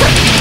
はい。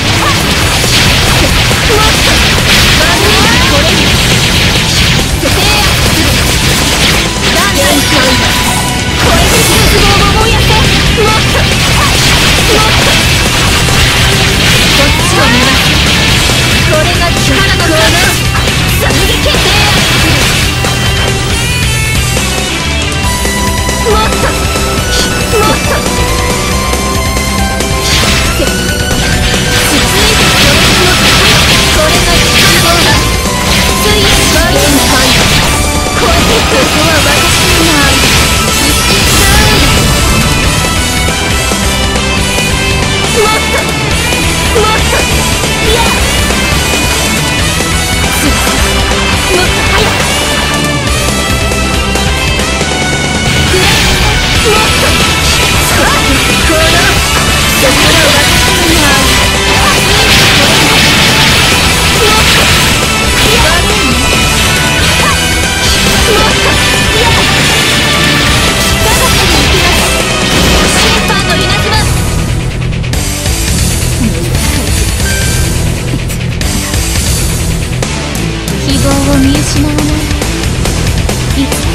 を見失わない。いつか